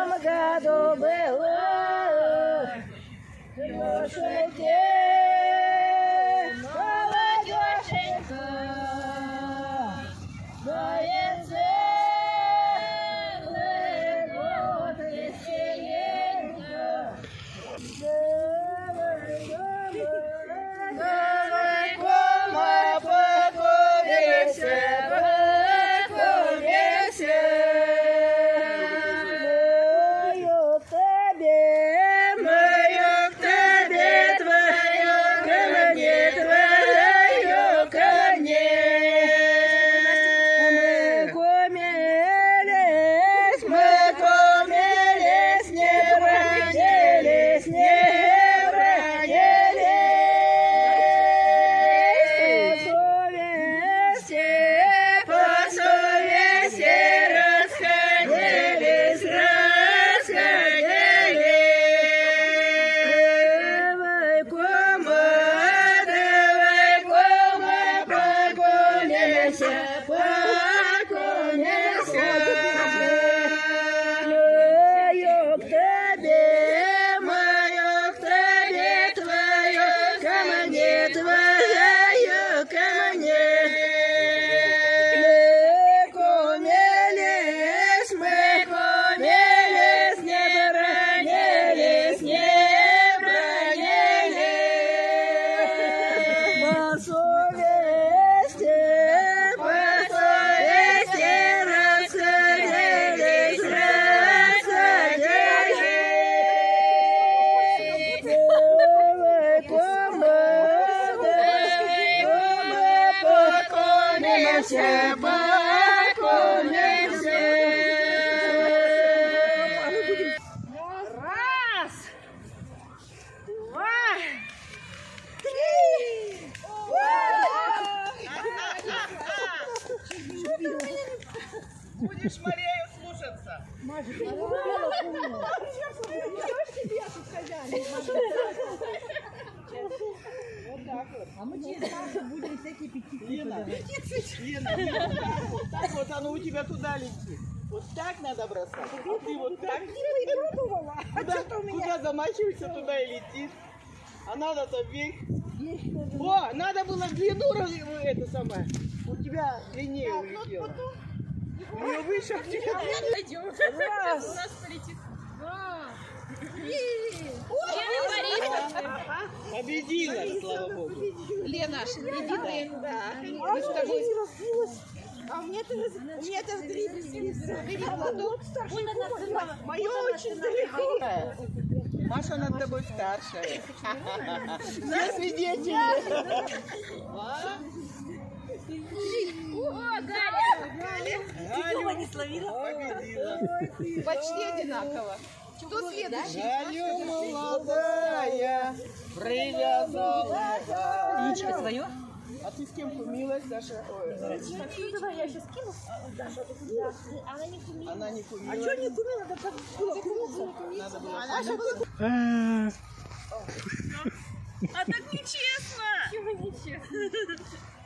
Yom Gadol Be'o. Покунимся, покунимся. Раз, два, три. Будешь Марею слушаться. Лена, Лена, вот так вот оно у тебя туда летит. Вот так надо бросать. А ты вот так. Куда, куда замахиваешься, туда и летит. А надо-то вверх. О, надо было длину раз- это самое. У тебя длиннее улетело. У нее выше, а у тебя Раз. Победила, слава богу. Лена, иди ты. Мы с тобой. А у меня-то у меня-то. Бери платок. Мое очень далеко. Маша над тобой старшая. Все свидетели. Галю не словила. Почти одинаково. Кто следующий? Галю молодая, привязала. Яичко свое? А ты с кем кумилась, Даша? Ой, Она не кумила. она не кумилась. А что не кумила? Да как было кумила? Надо было А так нечестно. Чего нечестно?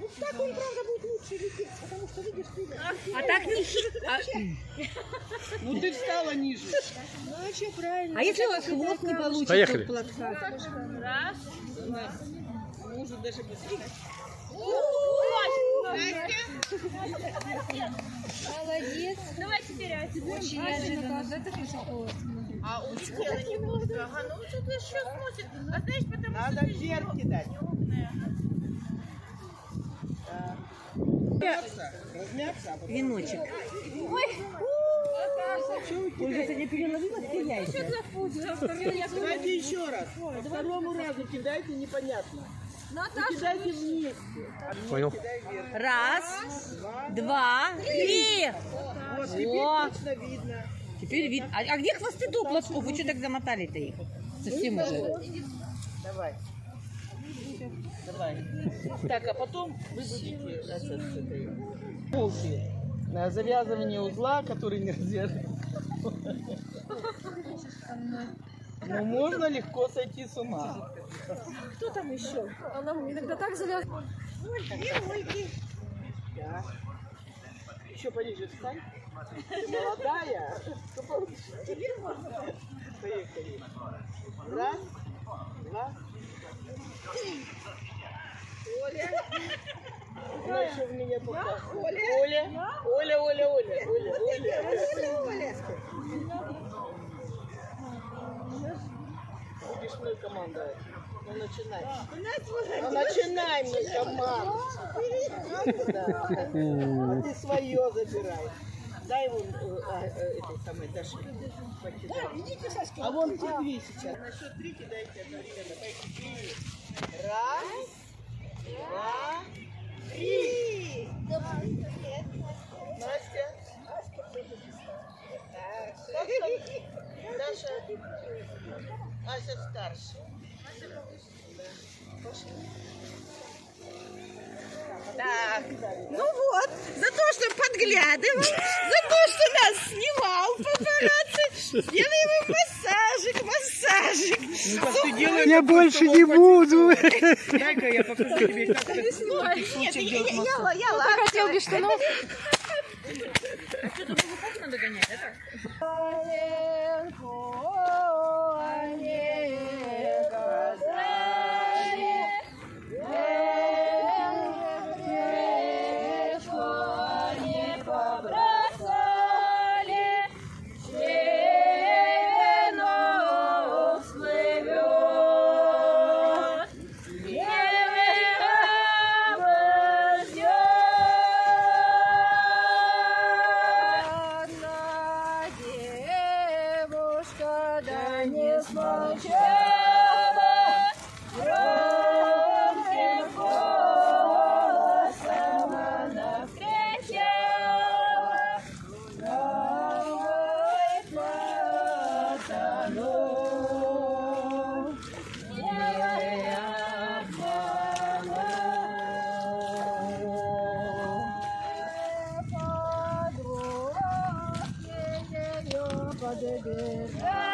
Ну так он, правда, будет лучше лететь, потому что, видишь, ты... А так не Ну ты встала ниже. Ну а что, правильно? А если у вас хвост не получится Поехали. платка? Раз. Мужу даже быстрее. Молодец. Давай теперь а теперь очень неожиданно. А улетела немножко. Ага, ну что-то еще смотрит. А знаешь, потому Надо вверх кидать. А. Веночек. Ольга, ты не переловила ты яйца? Давайте еще раз. По второму разу кидайте непонятно. Вы кидайте вниз. Понял. Кидай вверх. Раз, два, три. Вот, теперь точно видно. Теперь видно. А, а где у платков? Вы что так замотали-то их? Совсем уже. Давай. Давай. Так, а потом вы будете полки на завязывание узла, который не развязан. Ну можно легко сойти с ума. Кто там еще? Она иногда так завязывает. Да. Еще пониже встань. Ты молодая. Теперь можно. Поехали. Раз, два, три. Оля. Она еще в меня попала. Оля. Оля. Оля, Оля, Оля. Оля, Оля. Оля. Будешь мной командовать. Ну, начинай. Ну, начинай мне команду. А ты свое забирай. Дай э, а, э, этой самой Даше покидать. Идите, Сашка. А вон те две сейчас. На счет три кидайте одновременно. Пойдите. Раз, два, три. Настя. Даша. Ася старше. Так, ну вот, за то, что подглядывал, нас снимал папарацци, сделаем ему массажик, массажик. Я больше не буду. Дай-ка я покажу тебе, как это Нет, я, я ладно. Хотел без штанов. Одна Padre, Padre,